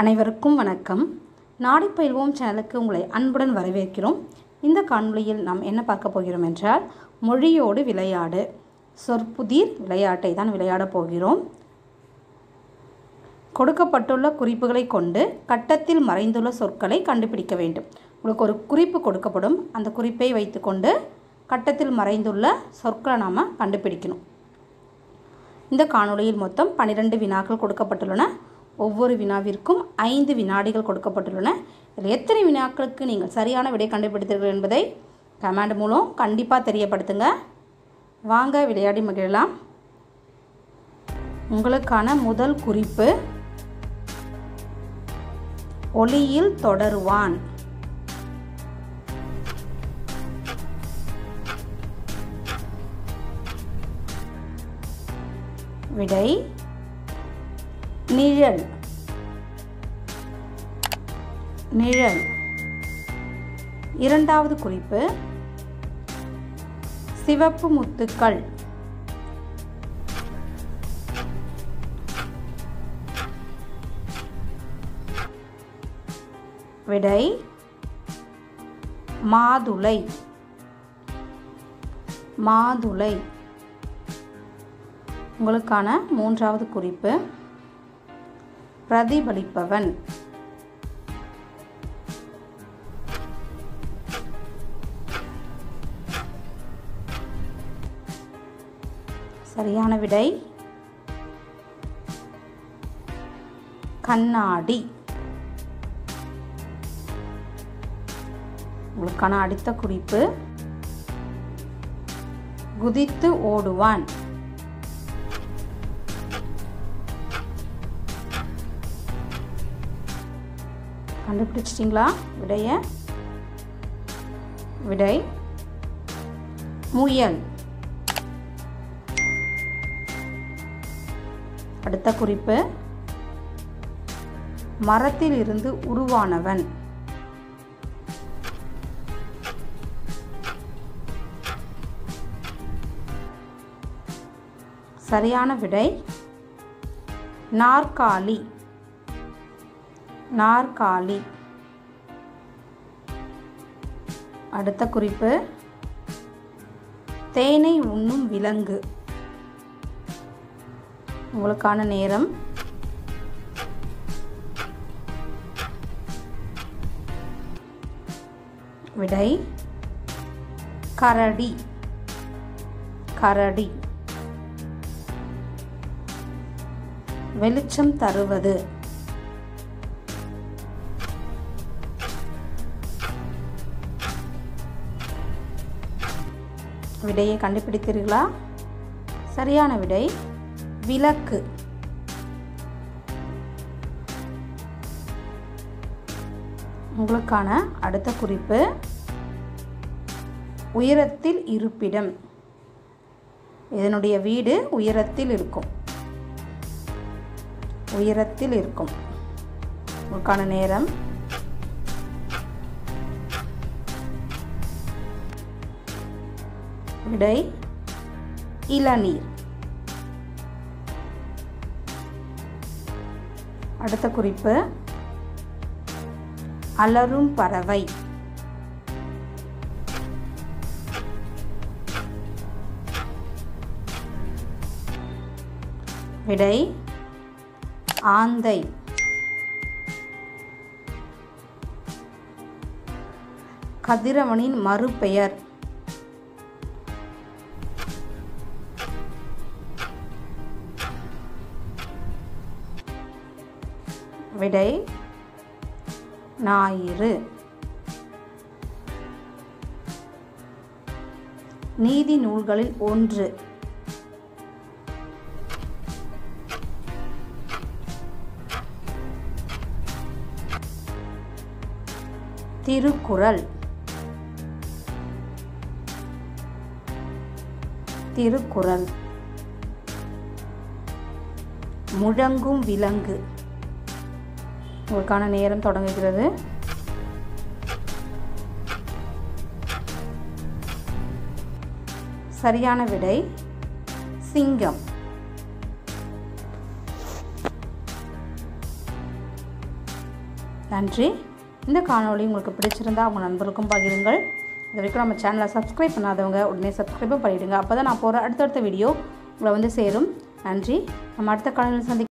அனைவருக்கும் வணக்கம். நாடி பயில்வோம் சேனலுக்கு உங்களை அன்புடன் வரவேற்கிறோம். இந்த காணொளியில் நாம் என்ன பார்க்க போகிறோம் என்றால் மொழியோடு விளையாடு சொற்புதிர் விளையாட்டை தான் விளையாடப் போகிறோம். கொடுக்கப்பட்டுள்ள குறிப்புகளை கொண்டு கட்டத்தில் மறைந்துள்ள சொற்களை கண்டுபிடிக்க வேண்டும். உங்களுக்கு ஒரு குறிப்பு கொடுக்கப்படும். அந்த குறிப்பை வைத்துக்கொண்டு கட்டத்தில் மறைந்துள்ள சொற்களை நாம் கண்டுபிடிக்கணும். இந்த காணொலியில் மொத்தம் பன்னிரெண்டு வினாக்கள் கொடுக்கப்பட்டுள்ளன. ஒவ்வொரு வினாவிற்கும் ஐந்து வினாடிகள் கொடுக்கப்பட்டுள்ளன. இதில் எத்தனை வினாக்களுக்கு நீங்கள் சரியான விடை கண்டுபிடித்தீர்கள் என்பதை கமெண்ட் மூலம் கண்டிப்பாக தெரியப்படுத்துங்க. வாங்க விளையாடி மகிழலாம். உங்களுக்கான முதல் குறிப்பு ஒளியில் தொடருவான். விடை நிழல் நிழல் இரண்டாவது குறிப்பு. சிவப்பு முத்துக்கள். விடை. மாதுளை. மாதுளை. உங்களுக்கான மூன்றாவது குறிப்பு. பிரதிபலிப்பவன். சரியான விடை. கண்ணாடி. உங்களுக்கான அடுத்த குறிப்பு. குதித்து ஓடுவான். கண்டுபிடிச்சிட்டிங்களா? விடைய. விடை. முயல். அடுத்த குறிப்பு. மரத்தில் இருந்து உருவானவன். சரியான விடை. நாற்காலி. நாற்காலி. அடுத்த குறிப்பு. தேனை உண்ணும் விலங்கு. உங்களுக்கான நேரம். விடை. கரடி. கரடி. வெளிச்சம் தருவது. விடையை கண்டுபிடித்தீர்களா? சரியான விடை விளக்கு. உங்களுக்கான அடுத்த குறிப்பு உயரத்தில் இருப்பிடம். இதனுடைய வீடு உயரத்தில் இருக்கும். உயரத்தில் இருக்கும். உங்களுக்கான நேரம் விடை இளநீர். அடுத்த குறிப்பு அலரும் பறவை. விடை ஆந்தை. கதிரவனின் மறுபெயர். விடை ஞாயிறு. நீதி நூல்களில் ஒன்று. திருக்குறள். திருக்குறள். முழங்கும் விலங்கு. உங்களுக்கான நேரம் தொடங்குகிறது. சரியான விடை சிங்கம். நன்றி. இந்த காணொளி உங்களுக்கு பிடிச்சிருந்தா உங்கள் நண்பர்களுக்கும் பகிருங்கள். இது வரைக்கும் நம்ம சேனலை சப்ஸ்கிரைப் பண்ணாதவங்க உடனே சப்ஸ்கிரைபும் பண்ணிவிடுங்க அப்போ தான் நான் போகிற அடுத்தடுத்த வீடியோ உங்களை வந்து சேரும். நன்றி. நம்ம அடுத்த காலையில் சந்திக்க